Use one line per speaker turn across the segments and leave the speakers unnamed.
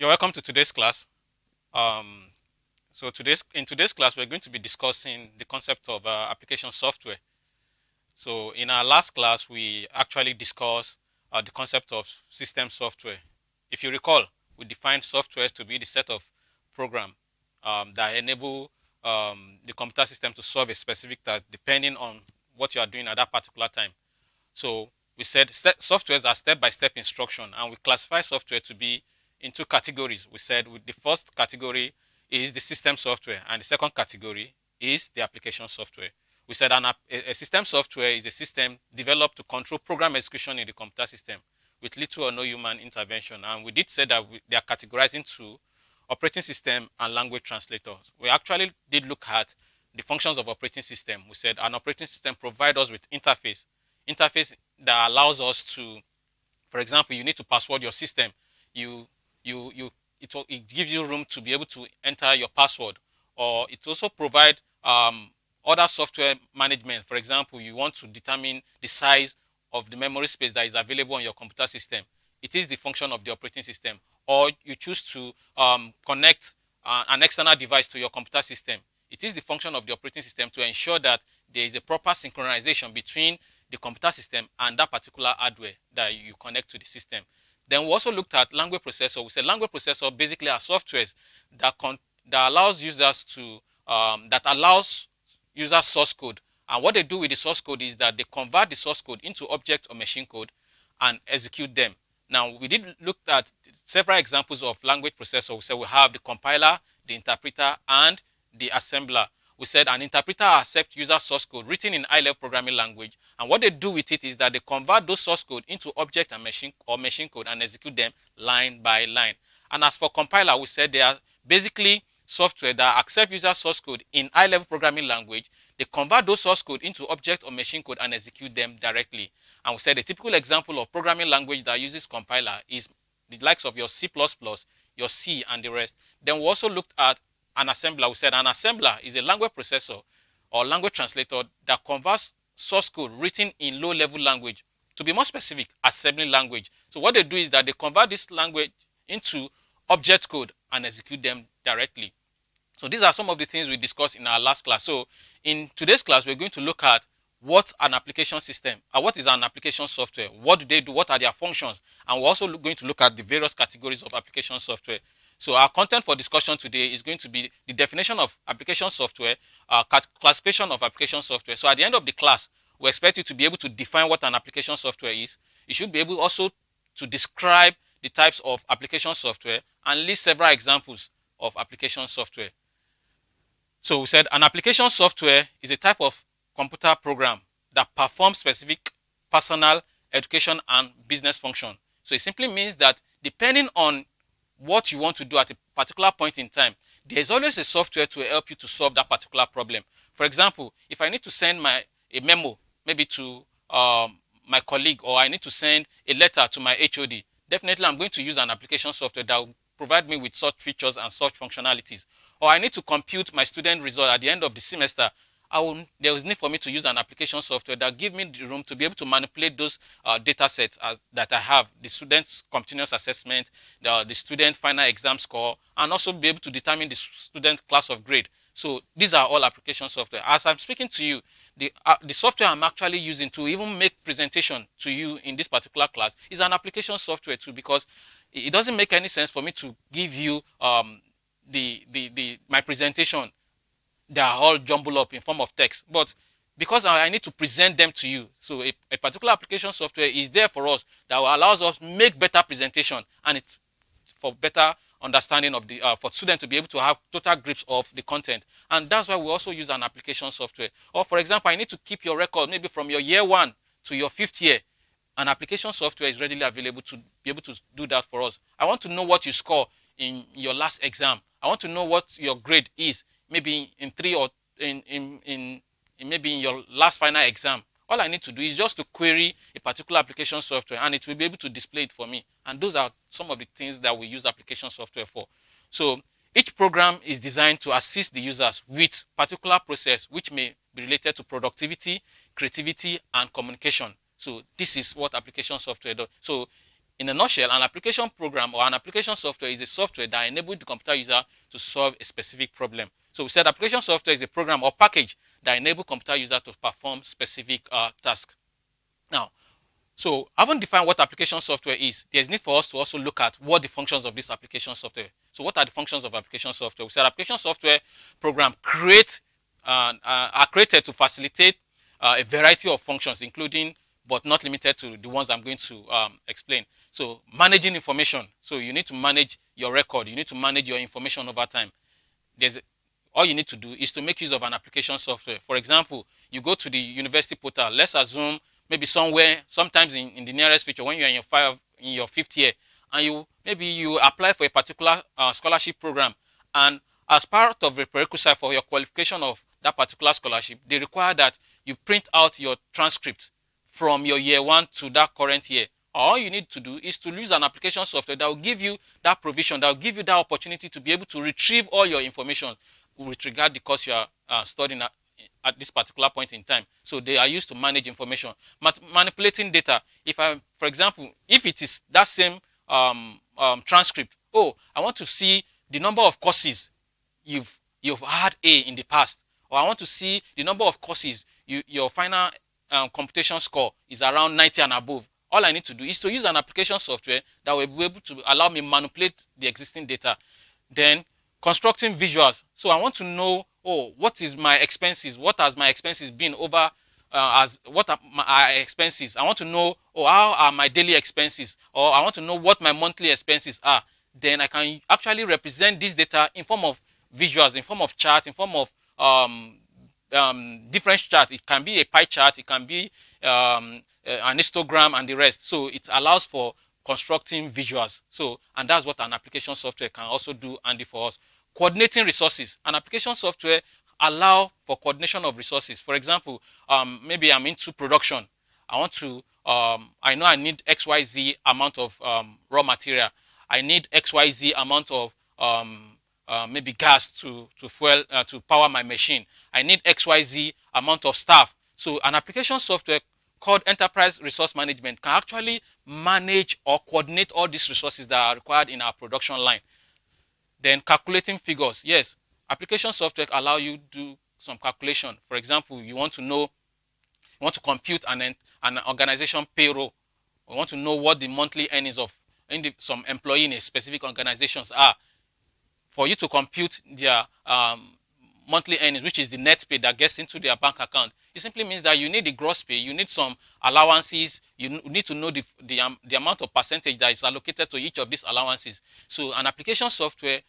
You're welcome to today's class. Um, so today's, in today's class, we're going to be discussing the concept of uh, application software. So in our last class, we actually discussed uh, the concept of system software. If you recall, we defined software to be the set of programs um, that enable um, the computer system to solve a specific task depending on what you are doing at that particular time. So we said softwares are step-by-step -step instruction and we classify software to be in two categories. We said with the first category is the system software and the second category is the application software. We said an, a, system software is a system developed to control program execution in the computer system with little or no human intervention. And we did say that we, they are categorized into operating system and language translators. We actually did look at the functions of operating system. We said an operating system provides us with interface, interface that allows us to, for example, you need to password your system. You you you it, it gives you room to be able to enter your password. Or it also provide um, other software management. For example you want to determine the size of the memory space that is available on your computer system. It is the function of the operating system. Or you choose to um, connect uh, an external device to your computer system. It is the function of the operating system to ensure that there is a proper synchronization between the computer system and that particular hardware that you connect to the system then we also looked at language processor. We said language processor basically are softwares that that allows users to um, that allows user source code. And what they do with the source code is that they convert the source code into object or machine code and execute them. Now we did look at several examples of language processor. We said we have the compiler, the interpreter, and the assembler we said an interpreter accepts user source code written in high-level programming language. And what they do with it is that they convert those source code into object and machine or machine code and execute them line by line. And as for compiler, we said they are basically software that accept user source code in high-level programming language. They convert those source code into object or machine code and execute them directly. And we said a typical example of programming language that uses compiler is the likes of your C++, your C, and the rest. Then we also looked at an assembler. We said an assembler is a language processor or language translator that converts source code written in low-level language. To be more specific, assembly language. So what they do is that they convert this language into object code and execute them directly. So these are some of the things we discussed in our last class. So in today's class, we're going to look at what an application system, or what is an application software, what do they do, what are their functions, and we're also going to look at the various categories of application software. So our content for discussion today is going to be the definition of application software, uh, classification of application software. So at the end of the class, we expect you to be able to define what an application software is. You should be able also to describe the types of application software and list several examples of application software. So we said an application software is a type of computer program that performs specific personal, education, and business function. So it simply means that depending on what you want to do at a particular point in time, there's always a software to help you to solve that particular problem. For example, if I need to send my a memo, maybe to um, my colleague, or I need to send a letter to my HOD, definitely I'm going to use an application software that will provide me with such features and such functionalities. Or I need to compute my student result at the end of the semester will, there is need for me to use an application software that give me the room to be able to manipulate those uh, data sets as, that I have, the student's continuous assessment, the, the student final exam score, and also be able to determine the student class of grade. So these are all application software. As I'm speaking to you, the, uh, the software I'm actually using to even make presentation to you in this particular class is an application software too because it doesn't make any sense for me to give you um, the, the, the, my presentation they are all jumbled up in form of text. But because I need to present them to you, so a, a particular application software is there for us that allows us to make better presentation and it's for better understanding of the uh, for students to be able to have total grips of the content. And that's why we also use an application software. Or for example i need to keep your record maybe from your year one to your fifth year. An application software is readily available to be able to do that for us. I want to know what you score in your last exam. I want to know what your grade is maybe in three or in, in, in, in maybe in your last final exam, all I need to do is just to query a particular application software and it will be able to display it for me. And those are some of the things that we use application software for. So each program is designed to assist the users with particular process which may be related to productivity, creativity, and communication. So this is what application software does. So in a nutshell, an application program or an application software is a software that enables the computer user to solve a specific problem. So we said application software is a program or package that enable computer user to perform specific uh, tasks. Now, so having defined what application software is, there's need for us to also look at what the functions of this application software. So what are the functions of application software? We said application software program create uh, uh, are created to facilitate uh, a variety of functions, including but not limited to the ones I'm going to um, explain. So managing information. So you need to manage your record. You need to manage your information over time. There's all you need to do is to make use of an application software. For example, you go to the university portal. Let's assume maybe somewhere, sometimes in, in the nearest future, when you're in your five, in your fifth year, and you maybe you apply for a particular uh, scholarship program, and as part of the prerequisite for your qualification of that particular scholarship, they require that you print out your transcript from your year one to that current year. All you need to do is to use an application software that will give you that provision, that will give you that opportunity to be able to retrieve all your information with regard the course you are uh, studying at, at, this particular point in time. So they are used to manage information. manipulating data, if I, for example, if it is that same um, um, transcript, oh, I want to see the number of courses you've, you've had A in the past, or I want to see the number of courses you, your final um, computation score is around 90 and above. All I need to do is to use an application software that will be able to allow me manipulate the existing data. Then constructing visuals. So I want to know, oh, what is my expenses? What has my expenses been over uh, as what are my expenses? I want to know, oh, how are my daily expenses? Or I want to know what my monthly expenses are. Then I can actually represent this data in form of visuals, in form of charts, in form of um, um, different chart. It can be a pie chart, it can be um, an histogram and the rest. So it allows for constructing visuals. So, and that's what an application software can also do handy for us. Coordinating resources. An application software allow for coordination of resources. For example, um, maybe I'm into production. I want to, um, I know I need XYZ amount of um, raw material. I need XYZ amount of um, uh, maybe gas to, to fuel, uh, to power my machine. I need XYZ amount of staff. So an application software called enterprise resource management can actually manage or coordinate all these resources that are required in our production line. Then calculating figures. Yes, application software allow you to do some calculation. For example, you want to know, you want to compute an, an organization payroll. You want to know what the monthly earnings of some employee in a specific organizations are. For you to compute their um, monthly earnings, which is the net pay that gets into their bank account. It simply means that you need the gross pay, you need some allowances, you need to know the, the, um, the amount of percentage that is allocated to each of these allowances. So an application software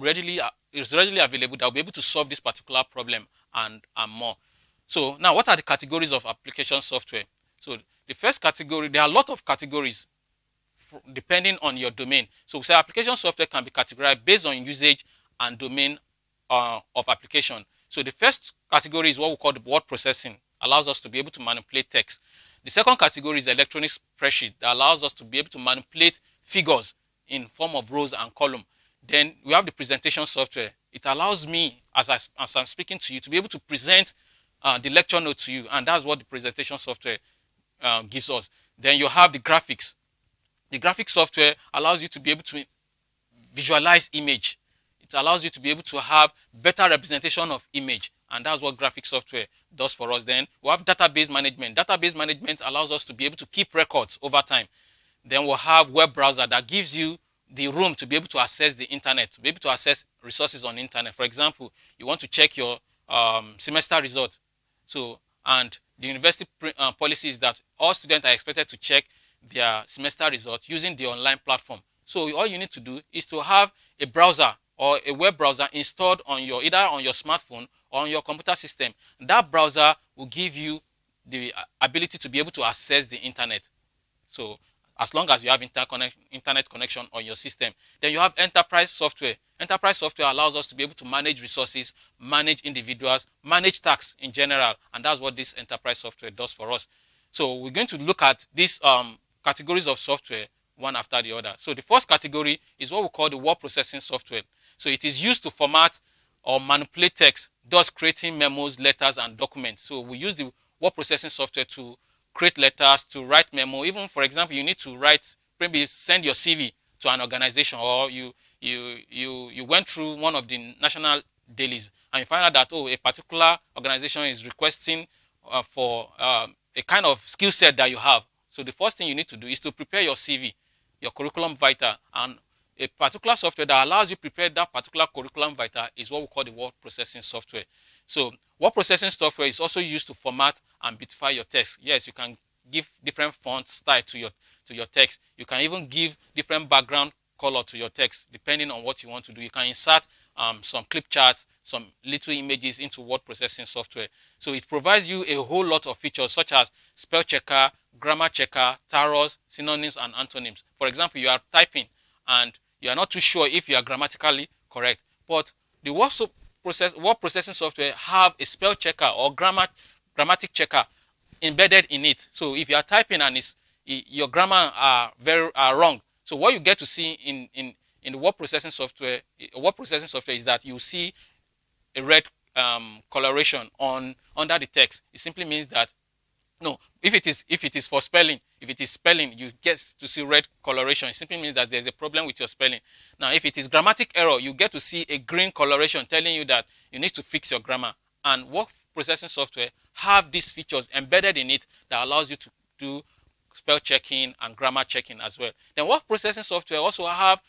readily uh, is readily available that will be able to solve this particular problem and, and more. So now what are the categories of application software? So the first category, there are a lot of categories depending on your domain. So we say application software can be categorized based on usage and domain uh, of application. So the first category is what we call the word processing, allows us to be able to manipulate text. The second category is electronic spreadsheet that allows us to be able to manipulate figures in form of rows and column. Then we have the presentation software. It allows me, as, I, as I'm speaking to you, to be able to present uh, the lecture note to you, and that's what the presentation software uh, gives us. Then you have the graphics. The graphic software allows you to be able to visualize image it allows you to be able to have better representation of image. And that's what graphic software does for us. Then we have database management. Database management allows us to be able to keep records over time. Then we'll have web browser that gives you the room to be able to access the internet, to be able to access resources on internet. For example, you want to check your um, semester result. So, and the university uh, policy is that all students are expected to check their semester result using the online platform. So all you need to do is to have a browser or a web browser installed on your either on your smartphone or on your computer system. That browser will give you the ability to be able to access the internet. So as long as you have internet connection on your system. Then you have enterprise software. Enterprise software allows us to be able to manage resources, manage individuals, manage tasks in general. And that's what this enterprise software does for us. So we're going to look at these um, categories of software one after the other. So the first category is what we call the word processing software. So it is used to format or manipulate text, thus creating memos, letters, and documents. So we use the word processing software to create letters, to write memo. Even, for example, you need to write maybe send your CV to an organization or you you you you went through one of the national dailies and you find out that oh a particular organization is requesting uh, for um, a kind of skill set that you have. So the first thing you need to do is to prepare your CV, your curriculum vitae, and a particular software that allows you prepare that particular curriculum vitae is what we call the word processing software. So word processing software is also used to format and beautify your text. Yes, you can give different font style to your to your text. You can even give different background color to your text depending on what you want to do. You can insert um, some clip charts, some little images into word processing software. So it provides you a whole lot of features such as spell checker, grammar checker, thesaurus, synonyms, and antonyms. For example, you are typing and you are not too sure if you are grammatically correct, but the word, process, word processing software have a spell checker or grammar grammatic checker embedded in it. So if you are typing and it's, your grammar are very are wrong, so what you get to see in in in the word processing software, word processing software is that you see a red um, coloration on under the text. It simply means that no, if it is if it is for spelling, if it is spelling, you get to see red coloration. It simply means that there's a problem with your spelling. Now, if it is grammatic error, you get to see a green coloration telling you that you need to fix your grammar. And word processing software have these features embedded in it that allows you to do spell checking and grammar checking as well. Then word processing software also have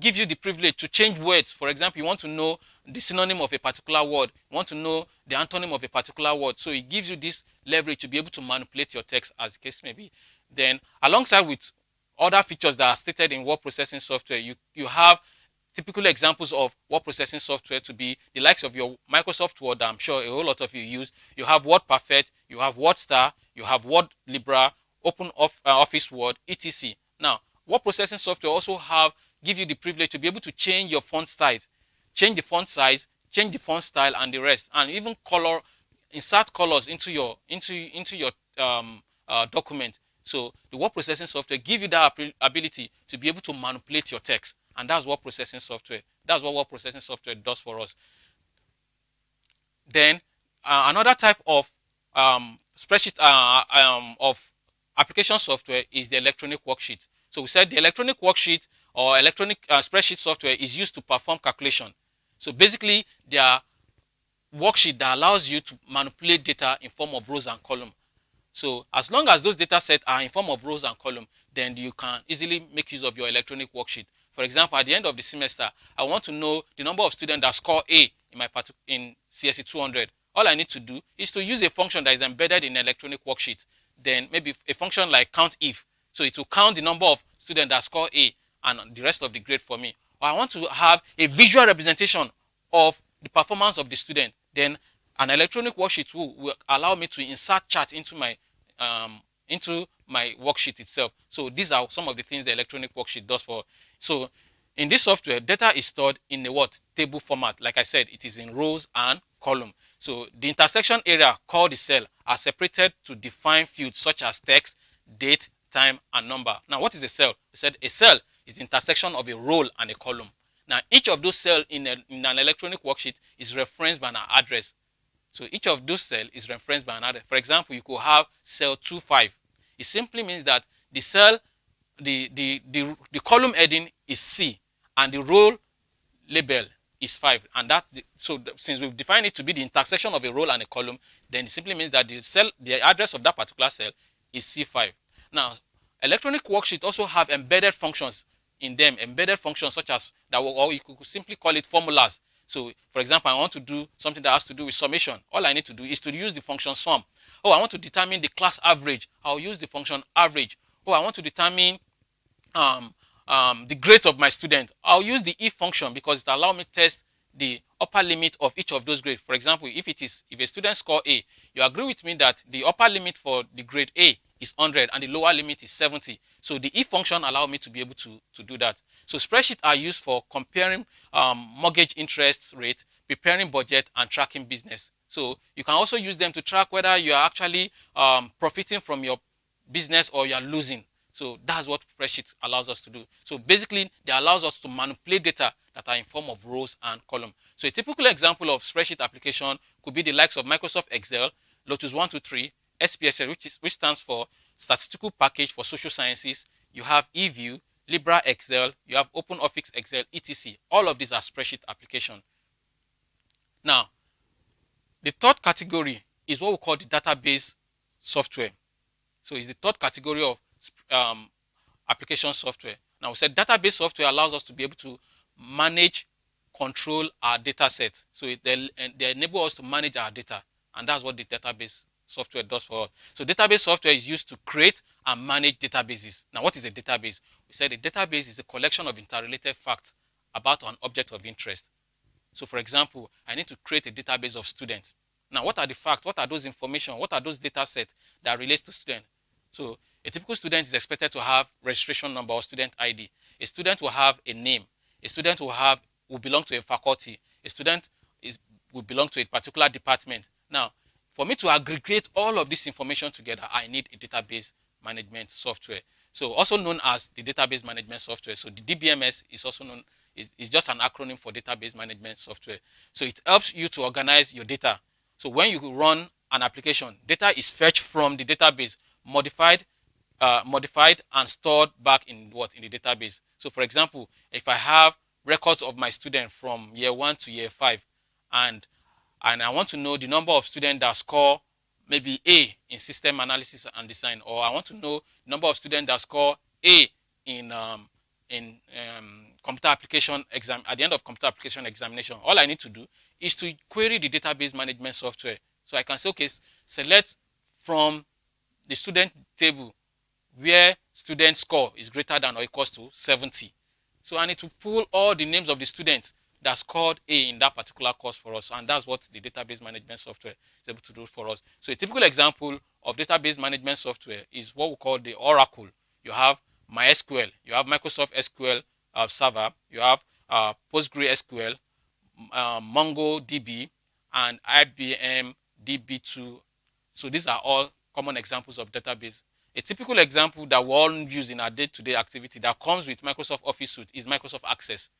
give you the privilege to change words. For example, you want to know the synonym of a particular word. You want to know the antonym of a particular word. So it gives you this leverage to be able to manipulate your text as the case may be. Then alongside with other features that are stated in word processing software, you, you have typical examples of word processing software to be the likes of your Microsoft Word I'm sure a whole lot of you use. You have WordPerfect, you have WordStar, you have Word Libra, Open uh, Office Word, etc. Now, word processing software also have give you the privilege to be able to change your font size, change the font size, change the font style and the rest, and even color, insert colors into your into into your um, uh, document. So the word processing software give you that ability to be able to manipulate your text, and that's what processing software. That's what word processing software does for us. Then uh, another type of um, spreadsheet uh, um, of application software is the electronic worksheet. So we said the electronic worksheet or electronic uh, spreadsheet software is used to perform calculation. So basically, they are worksheet that allows you to manipulate data in form of rows and column. So as long as those data sets are in form of rows and column, then you can easily make use of your electronic worksheet. For example, at the end of the semester, I want to know the number of students that score A in my part in CSC 200. All I need to do is to use a function that is embedded in electronic worksheet. Then maybe a function like count if. So it will count the number of students that score A and the rest of the grade for me. I want to have a visual representation of the performance of the student. Then an electronic worksheet will, will allow me to insert chart into my um, into my worksheet itself. So these are some of the things the electronic worksheet does for. So in this software, data is stored in a what table format. Like I said, it is in rows and column. So the intersection area called the cell are separated to define fields such as text, date, time, and number. Now, what is a cell? I said a cell is the intersection of a row and a column. Now, each of those cells in, in, an electronic worksheet is referenced by an address. So each of those cells is referenced by an address. For example, you could have cell 25. It simply means that the cell, the, the, the, the column heading is C and the row label is 5. And that, so since we've defined it to be the intersection of a row and a column, then it simply means that the cell, the address of that particular cell is C5. Now, electronic worksheet also have embedded functions in them embedded functions such as that will, or you could simply call it formulas. So, for example, I want to do something that has to do with summation. All I need to do is to use the function sum. Oh, I want to determine the class average. I'll use the function average. Oh, I want to determine um, um, the grades of my student. I'll use the if function because it allows me to test the upper limit of each of those grades. For example, if it is if a student score A, you agree with me that the upper limit for the grade A is 100 and the lower limit is 70. So the if function allow me to be able to, to do that. So spreadsheets are used for comparing um, mortgage interest rate, preparing budget, and tracking business. So you can also use them to track whether you are actually um, profiting from your business or you are losing. So that's what spreadsheet allows us to do. So basically, they allows us to manipulate data that are in form of rows and column. So a typical example of spreadsheet application could be the likes of Microsoft Excel, Lotus 123, SPSS, which, is, which stands for Statistical Package for Social Sciences, you have eView, Libra Excel, you have OpenOffice Excel, etc. All of these are spreadsheet application. Now, the third category is what we call the database software. So it's the third category of um, application software. Now we said database software allows us to be able to manage, control our data set. So they, they enable us to manage our data. And that's what the database software does for us. So database software is used to create and manage databases. Now what is a database? We said a database is a collection of interrelated facts about an object of interest. So for example, I need to create a database of students. Now what are the facts? What are those information? What are those data sets that relates to students? So a typical student is expected to have registration number or student ID. A student will have a name. A student will have will belong to a faculty. A student is will belong to a particular department. Now, for me to aggregate all of this information together, I need a database management software. So also known as the database management software. So the DBMS is also known is, is just an acronym for database management software. So it helps you to organize your data. So when you run an application, data is fetched from the database, modified uh, modified and stored back in what in the database. So for example, if I have records of my student from year one to year five, and and I want to know the number of students that score maybe A in system analysis and design, or I want to know the number of students that score A in um, in um, computer application exam at the end of computer application examination. All I need to do is to query the database management software. So I can say, okay, select from the student table where student score is greater than or equals to 70. So I need to pull all the names of the students that scored A in that particular course for us. And that's what the database management software is able to do for us. So a typical example of database management software is what we call the Oracle. You have MySQL, you have Microsoft SQL uh, Server, you have uh, PostgreSQL, uh, MongoDB, and IBM DB2. So these are all common examples of database a typical example that we all use in our day-to-day -day activity that comes with Microsoft Office Suite is Microsoft Access.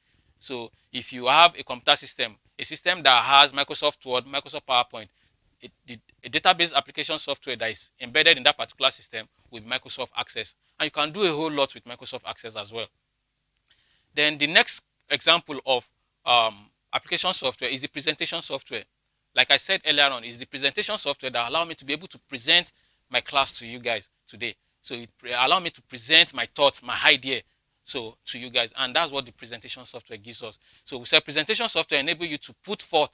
So if you have a computer system, a system that has Microsoft Word, Microsoft PowerPoint, a database application software that is embedded in that particular system with Microsoft Access. And you can do a whole lot with Microsoft Access as well. Then the next example of um, application software is the presentation software. Like I said earlier on, is the presentation software that allow me to be able to present my class to you guys today. So it allow me to present my thoughts, my idea, so to you guys, and that's what the presentation software gives us. So we say presentation software enable you to put forth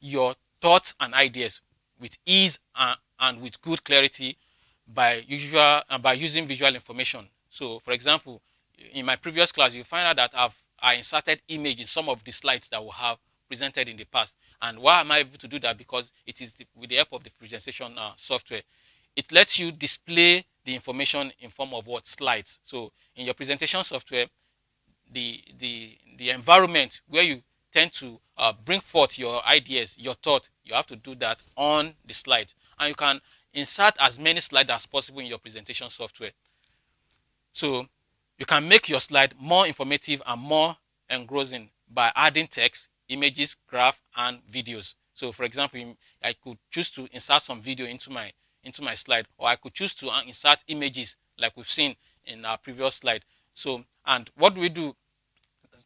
your thoughts and ideas with ease and, and with good clarity by usual uh, by using visual information. So, for example, in my previous class, you find out that I've I inserted image in some of the slides that we have presented in the past. And why am I able to do that? Because it is the, with the help of the presentation uh, software it lets you display the information in form of what slides. So in your presentation software, the the the environment where you tend to uh, bring forth your ideas, your thought, you have to do that on the slide, and you can insert as many slides as possible in your presentation software. So you can make your slide more informative and more engrossing by adding text, images, graph, and videos. So for example, I could choose to insert some video into my into my slide or I could choose to uh, insert images like we've seen in our previous slide. So, and what do we do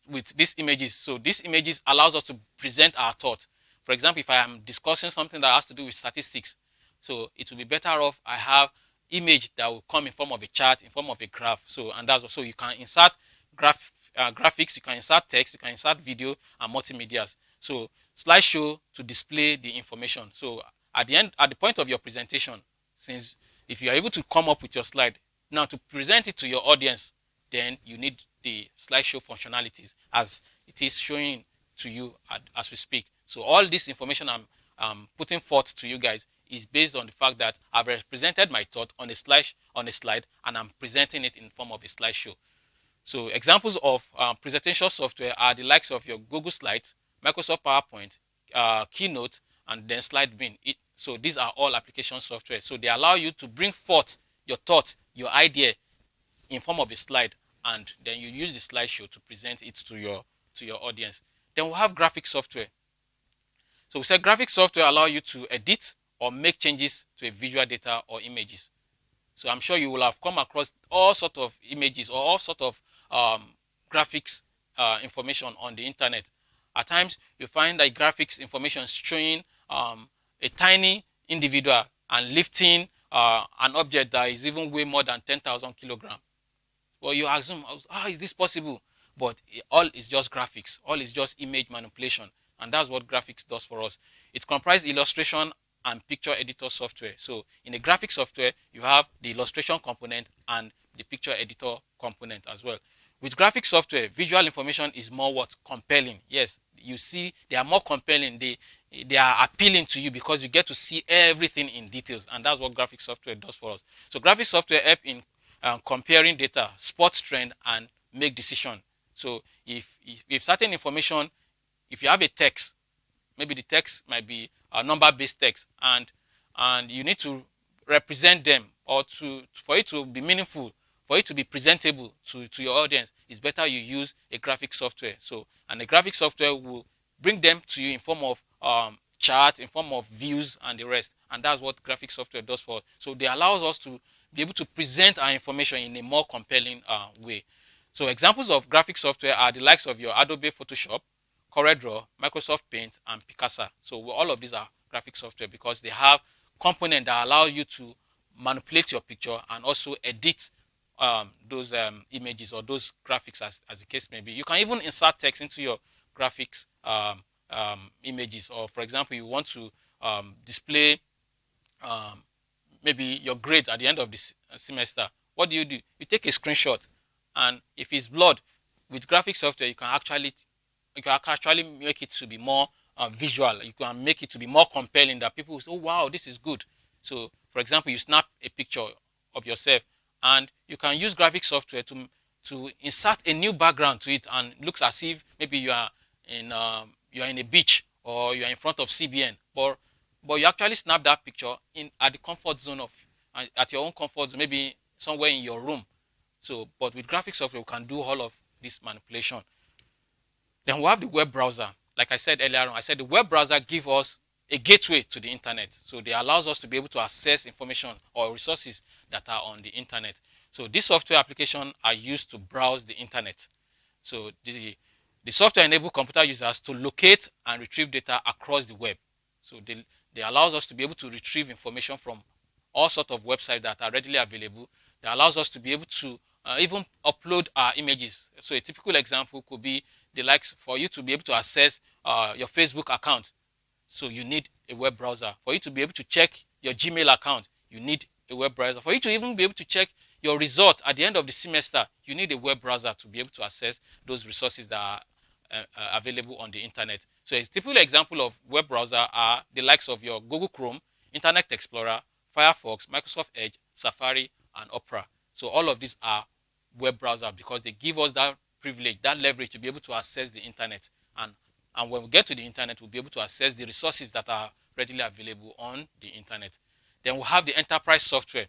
with these images? So these images allows us to present our thought. For example, if I am discussing something that has to do with statistics, so it will be better off I have image that will come in form of a chart, in form of a graph. So, and that's also you can insert graph, uh, graphics, you can insert text, you can insert video and multimedia. So slideshow to display the information. So at the end, at the point of your presentation, since if you are able to come up with your slide, now to present it to your audience, then you need the slideshow functionalities as it is showing to you as we speak. So all this information I'm um, putting forth to you guys is based on the fact that I've represented my thought on a slide, on a slide and I'm presenting it in form of a slideshow. So examples of uh, presentation software are the likes of your Google Slides, Microsoft PowerPoint, uh, Keynote, and then SlideBean. It, so these are all application software. So they allow you to bring forth your thought, your idea in form of a slide, and then you use the slideshow to present it to your to your audience. Then we'll have graphic software. So we said graphic software allow you to edit or make changes to a visual data or images. So I'm sure you will have come across all sort of images or all sort of um, graphics uh, information on the internet. At times, you find that graphics information showing um, a tiny individual and lifting uh, an object that is even way more than 10,000 kilograms. Well, you assume, how oh, is this possible? But all is just graphics. All is just image manipulation. And that's what graphics does for us. It comprises illustration and picture editor software. So in a graphic software, you have the illustration component and the picture editor component as well. With graphic software, visual information is more what compelling. Yes, you see they are more compelling. They they are appealing to you because you get to see everything in details, and that's what graphic software does for us. So graphic software help in um, comparing data, sports trend, and make decision. So if, if if certain information, if you have a text, maybe the text might be a number-based text, and and you need to represent them or to for it to be meaningful for it to be presentable to, to your audience, it's better you use a graphic software. So, and the graphic software will bring them to you in form of um, charts, in form of views, and the rest. And that's what graphic software does for us. So, they allows us to be able to present our information in a more compelling uh, way. So, examples of graphic software are the likes of your Adobe Photoshop, CorelDRAW, Microsoft Paint, and Picasa. So, all of these are graphic software because they have components that allow you to manipulate your picture and also edit um, those um, images or those graphics as, as the case may be. You can even insert text into your graphics um, um images or for example you want to um, display um, maybe your grade at the end of this semester. What do you do? You take a screenshot and if it's blurred with graphic software you can actually you can actually make it to be more uh, visual. You can make it to be more compelling that people will say, oh wow, this is good. So for example, you snap a picture of yourself and you can use graphic software to to insert a new background to it and looks as if maybe you are in um, you are in a beach or you are in front of CBN but but you actually snap that picture in at the comfort zone of at your own comfort zone maybe somewhere in your room so but with graphic software we can do all of this manipulation then we have the web browser like I said earlier on I said the web browser give us a gateway to the internet so they allows us to be able to access information or resources that are on the internet. So these software applications are used to browse the internet. So the, the software enables computer users to locate and retrieve data across the web. So they, they allows us to be able to retrieve information from all sorts of websites that are readily available. That allows us to be able to uh, even upload our images. So a typical example could be the likes for you to be able to access uh, your Facebook account. So you need a web browser. For you to be able to check your Gmail account, you need a web browser. For you to even be able to check your result at the end of the semester, you need a web browser to be able to access those resources that are uh, uh, available on the internet. So a typical example of web browser are the likes of your Google Chrome, Internet Explorer, Firefox, Microsoft Edge, Safari, and Opera. So all of these are web browser because they give us that privilege, that leverage to be able to access the internet. And, and when we get to the internet, we'll be able to access the resources that are readily available on the internet. Then we have the enterprise software.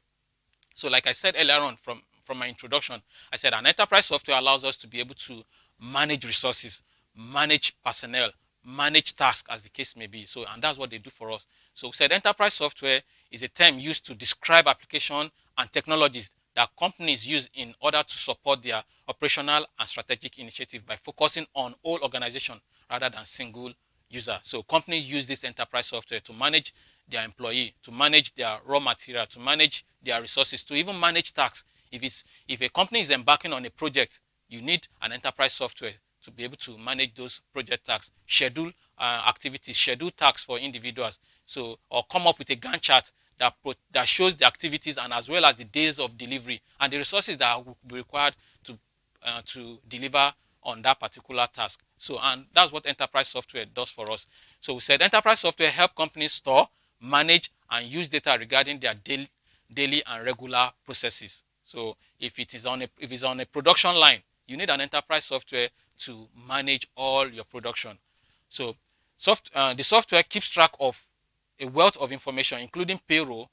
So like I said earlier on from, from my introduction, I said an enterprise software allows us to be able to manage resources, manage personnel, manage tasks as the case may be. So, and that's what they do for us. So we said enterprise software is a term used to describe application and technologies that companies use in order to support their operational and strategic initiative by focusing on all organization rather than single user. So companies use this enterprise software to manage their employee, to manage their raw material, to manage their resources, to even manage tax. If, it's, if a company is embarking on a project, you need an enterprise software to be able to manage those project tasks, schedule uh, activities, schedule tasks for individuals. So, or come up with a Gantt chart that, that shows the activities and as well as the days of delivery and the resources that will be required to, uh, to deliver on that particular task. So, and that's what enterprise software does for us. So we said enterprise software help companies store, manage, and use data regarding their daily, daily and regular processes. So if it is on a if it's on a production line, you need an enterprise software to manage all your production. So soft, uh, the software keeps track of a wealth of information, including payroll,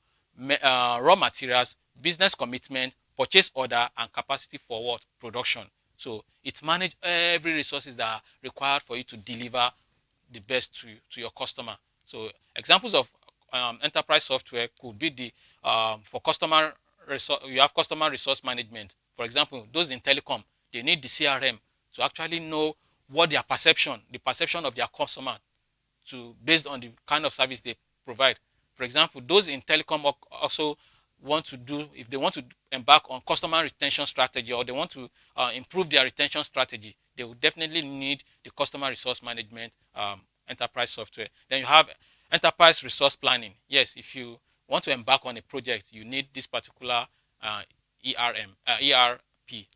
uh, raw materials, business commitment, purchase order, and capacity for what production. So it manages every resources that are required for you to deliver the best to, to your customer. So examples of um, enterprise software could be the um, for customer you have customer resource management. For example, those in telecom, they need the CRM to actually know what their perception, the perception of their customer, to based on the kind of service they provide. For example, those in telecom also want to do, if they want to embark on customer retention strategy or they want to uh, improve their retention strategy, they will definitely need the customer resource management um, enterprise software. Then you have enterprise resource planning. Yes, if you want to embark on a project, you need this particular uh, ERM, uh,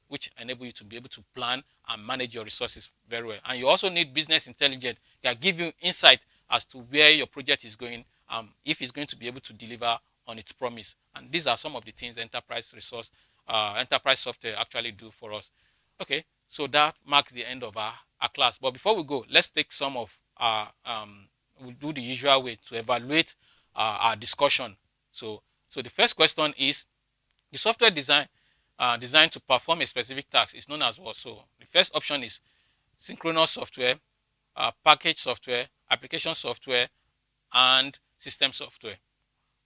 Which enable you to be able to plan and manage your resources very well. And you also need business intelligence that give you insight as to where your project is going, um, if it's going to be able to deliver on its promise. And these are some of the things enterprise resource, uh, enterprise software actually do for us. Okay, so that marks the end of our, our class. But before we go, let's take some of our, um, we'll do the usual way to evaluate uh, our discussion. So, so the first question is, the software design uh, designed to perform a specific task is known as what? So the first option is synchronous software, uh, package software, application software, and system software.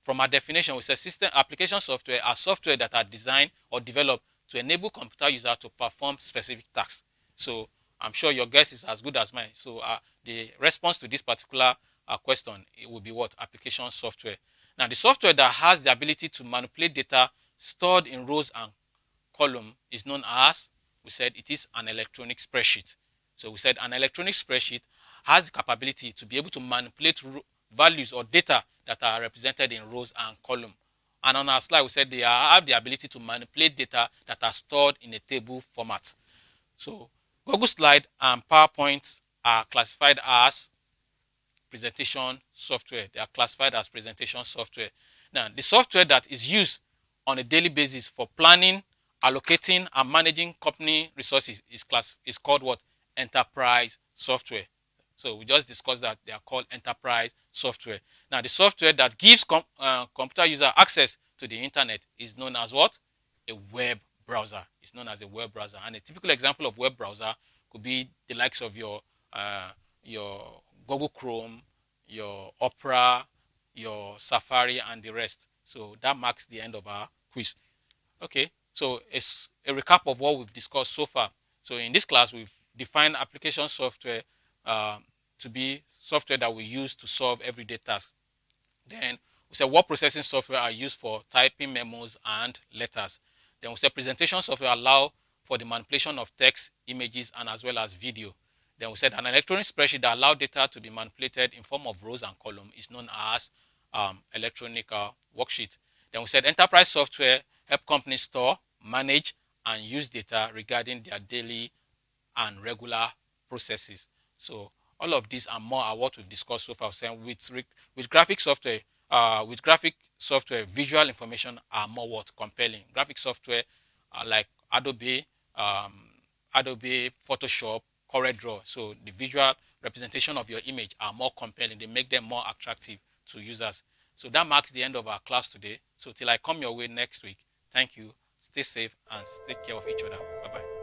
From our definition, we say system application software are software that are designed or developed to enable computer user to perform specific tasks. So I'm sure your guess is as good as mine. So uh, the response to this particular uh, question it will be what application software. Now the software that has the ability to manipulate data stored in rows and column is known as we said it is an electronic spreadsheet. So we said an electronic spreadsheet has the capability to be able to manipulate values or data that are represented in rows and column. And on our slide, we said they have the ability to manipulate data that are stored in a table format. So Google Slide and PowerPoint are classified as presentation software. They are classified as presentation software. Now, the software that is used on a daily basis for planning, allocating, and managing company resources is, class, is called what? Enterprise software. So we just discussed that they are called enterprise software. Now, the software that gives com uh, computer user access to the internet is known as what? A web browser. It's known as a web browser. And a typical example of web browser could be the likes of your uh, your Google Chrome, your Opera, your Safari, and the rest. So that marks the end of our quiz. Okay, so it's a recap of what we've discussed so far. So in this class, we've defined application software uh, to be software that we use to solve everyday tasks. Then we said what processing software are used for typing memos and letters. Then we said presentation software allow for the manipulation of text, images, and as well as video. Then we said an electronic spreadsheet that allow data to be manipulated in form of rows and columns is known as um, electronic uh, worksheet. Then we said enterprise software help companies store, manage, and use data regarding their daily and regular processes. So all of these and more are what we've discussed so far. Saying with with graphic software, uh, with graphic software, visual information are more what compelling. Graphic software uh, like Adobe, um, Adobe Photoshop, CorelDRAW. So the visual representation of your image are more compelling. They make them more attractive to users. So that marks the end of our class today. So till I come your way next week, thank you. Stay safe and take care of each other. Bye-bye.